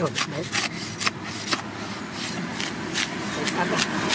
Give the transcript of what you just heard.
呦，没，没看到。